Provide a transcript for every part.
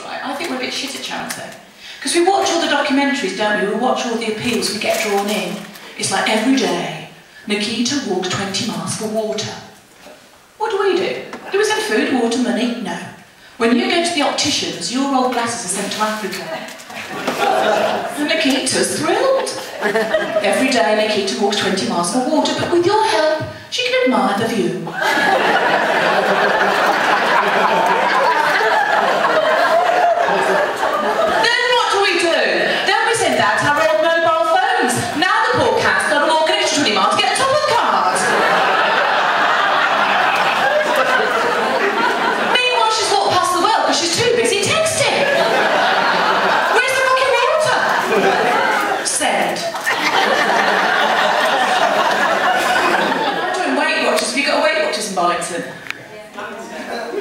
right, I think we're a bit shit at charity. Because we watch all the documentaries, don't we? We watch all the appeals, we get drawn in. It's like every day, Nikita walks 20 miles for water. What do we do? Do we send food, water, money? No. When you go to the opticians, your old glasses are sent to Africa. Nikita's thrilled. Every day Nikita walks 20 miles for water, but with your help, she can admire the view. then what do we do? Then we send out our old mobile phones. Now the poor cat's got to walk an extra 20 miles to get a top of card. Meanwhile, she's walked past the well because she's too busy texting. Where's the fucking water? Send. I'm doing Weight Watchers. Have you got a Weight Watchers in Bollington?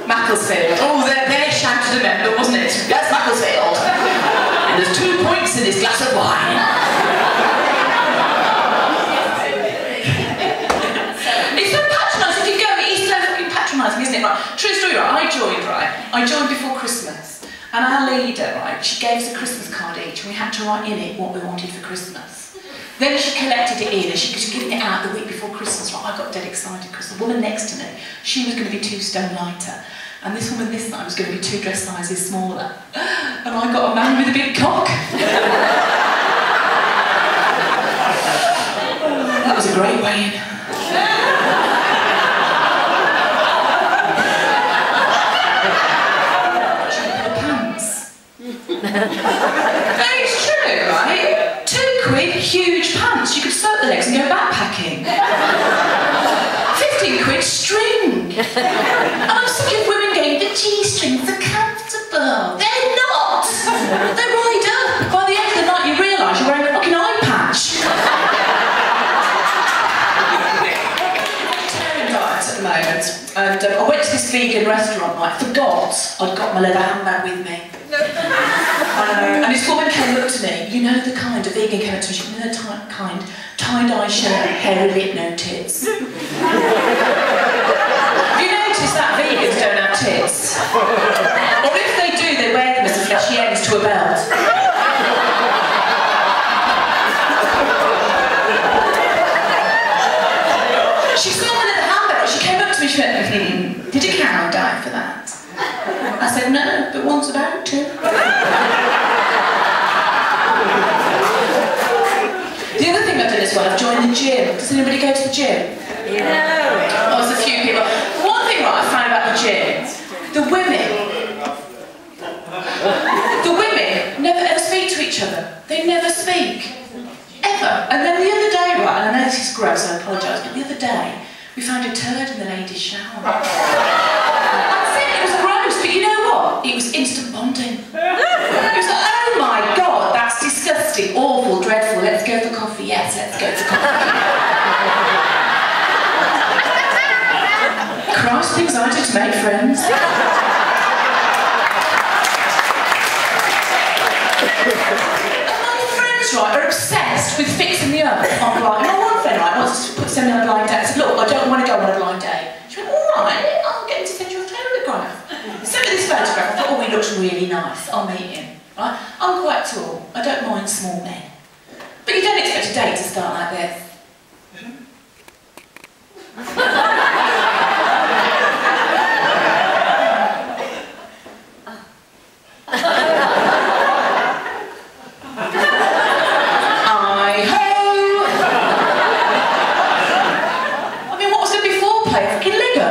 Macclesfield. Oh, they're, they're shouted a member, wasn't it? That's Macclesfield. And there's two points in this glass of wine. it's so patronising. If you go, it is so fucking patronising, isn't it? Right. True story, right? I joined, right? I joined before Christmas. And our leader, right, she gave us a Christmas card each and we had to write in it what we wanted for Christmas. Then she collected it in and she was giving it out the week before Christmas. Right, I got dead excited because the woman next to me, she was going to be two stone lighter. And this woman this night was going to be two dress sizes smaller. And I got a man with a big cock. that was a great way in. pants. That is true, right? Two quid, huge pants. You could sew the legs and go backpacking. Fifteen quid, string. And I'm sick of women going, G-strings are comfortable. They're not. They're right up. By the end of the night, you realise you're wearing a fucking eye patch. Vegetarian diet at the moment, and um, I went to this vegan restaurant. and I forgot I'd got my leather handbag with me. Know. And this woman came up to me. You know the kind of vegan came up to me. "You know the kind tie-dye shirt, hair a bit, no tits." tits? Or if they do, they wear them as a fleshy ends to a belt. She saw me in the handbag. She came up to me. She went, "Hmm, "Did a cow die for that?" I said, "No, but one's about to." The other thing I've done as well, I've joined the gym. Does anybody go to the gym? Oh, there's a few people. One thing the women, the women never ever speak to each other. They never speak. Ever. And then the other day, right, and I know this is gross, I apologise, but the other day, we found a turd in the ladies' shower. That's it, it was gross, but you know what? It was instant bonding. It was like, oh my god, that's disgusting, awful, dreadful, let's go for coffee, yes, let's go for coffee. Christ, anxiety to make friends. My friends, right, are obsessed with fixing me up on blind. My one friend, right, wants to put send me on a blind date. I said, look, I don't want to go on a blind date. She went, all right, get him to send you a photograph. He sent me this photograph. I thought, oh, he looks really nice. I'll meet him. Right? I'm quite tall. I don't mind small men. But you don't expect a date to start like this. I ho! I mean, what was it before play? Fucking Lego.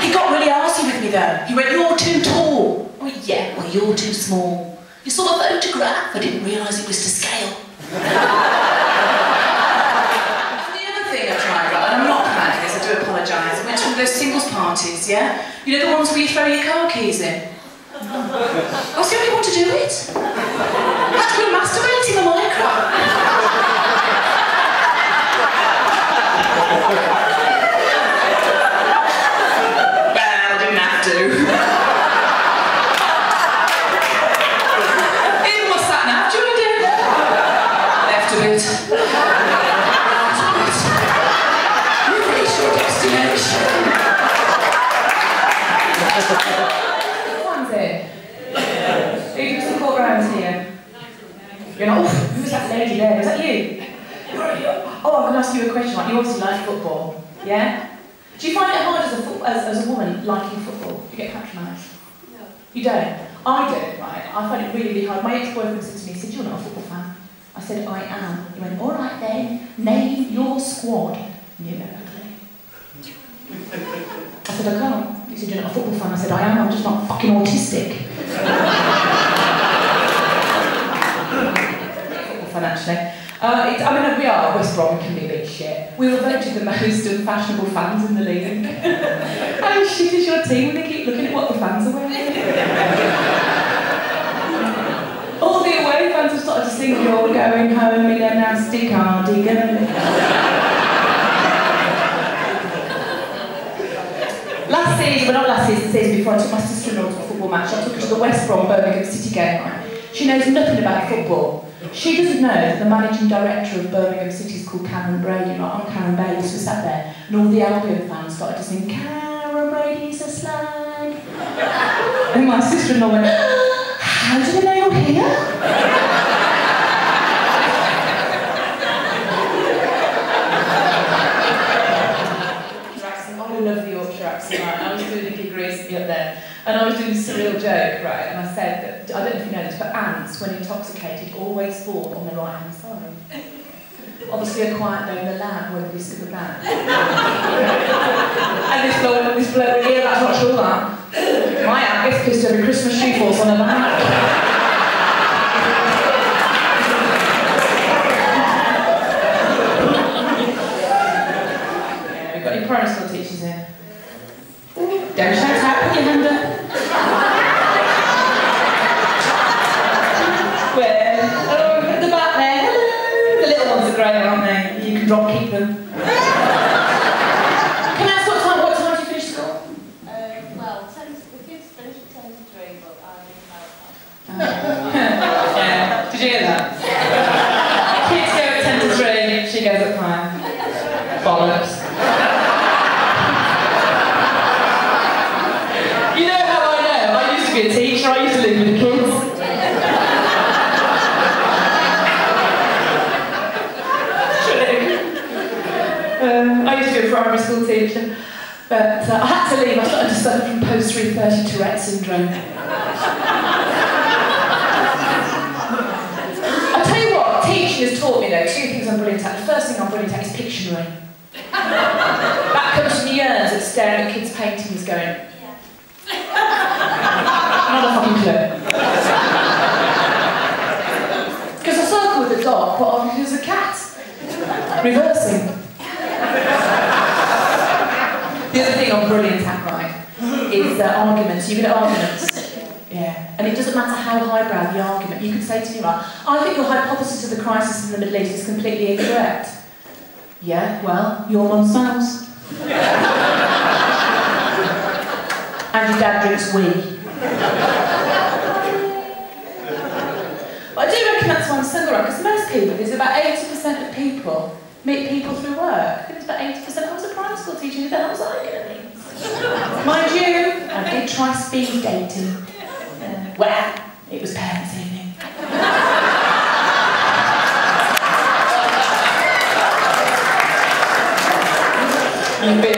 He got really arsy with me though. He went, you're too tall. I went, yeah, well, you're too small. You saw the photograph? It was to scale. The other thing I tried, right, and I'm not planning this, I do apologise. I went to one of those singles parties, yeah? You know the ones where you throw your car keys in? I was the only one to do it. English. Who the here? You're oh, who was that lady there? Was that you? Oh, I'm going to ask you a question. Like, you obviously like football, yeah? Do you find it hard as a, as, as a woman liking football? Do you get patronised? No. You don't? I don't, right? I find it really, really hard. My ex-boyfriend said to me, he said, you're not a football fan. I said, I am. He went, all right then, name your squad. You know. I said, I can't. He said, you're not a football fan. I said, I am. I'm just not fucking autistic. football fan, actually. Uh, I mean, we are, West Brom can be a bit shit. We were voted the most unfashionable fans in the league. How shit is your team when they keep looking at what the fans are wearing? All the away fans have started to sing You're going home in a nasty cardigan. says before, I took my sister-in-law to a football match. I took her to the West Brom Birmingham City game. She knows nothing about football. She doesn't know that the managing director of Birmingham City is called Karen Brady. Like, I'm Karen Brady, so we sat there, and all the Albion fans started to sing, Karen Brady's a slag. and my sister-in-law went, how do they know you're here? And I was doing this surreal joke, right? And I said that I don't know if you know this, but ants, when intoxicated, always fall on the right hand side. Obviously, a quiet day in the lab when we discovered that. and this bloke, this bloke, yeah, that's not true, that. My ant gets pissed every Christmas tree falls on her back. Yeah, we've got any primary school teachers in. Don't shout out, put your hand up. Where? Oh, at the back there. Hello. The little ones are great, aren't they? You can drop kick them. Can I ask what time? What time do you finish school? Uh, well, 10 to, the kids finish at 10 to 3, but I'm out. yeah. Did you hear that? Kids go at 10 to 3, she goes at 5. Bollocks. You know how I know? I used to be a teacher, I used to live with the kids. Um, I used to be a primary school teacher, but uh, I had to leave. I started to suffer from post 330 Tourette syndrome. I tell you what, teaching has taught me though two things I'm brilliant at. The first thing I'm brilliant at is Pictionary. That comes from years of staring at kids' paintings going, Yeah. not a fucking clue. Because I circle with a dog, but obviously there's a cat. Reversing. the other thing I'm brilliant right, is uh, arguments. You're good arguments. Yeah. And it doesn't matter how highbrow the argument. You can say to me, right, I think your hypothesis of the crisis in the Middle East is completely incorrect. Yeah, well, your mum smells. and your dad drinks wee. But I do reckon that's one single right, because most people, there's about 80% of people meet people through work. I think it's about 80%. I was a primary school teacher, who the hell was I going to meet? Mind you, I did try speed dating. Uh, well, it was parents' evening. You've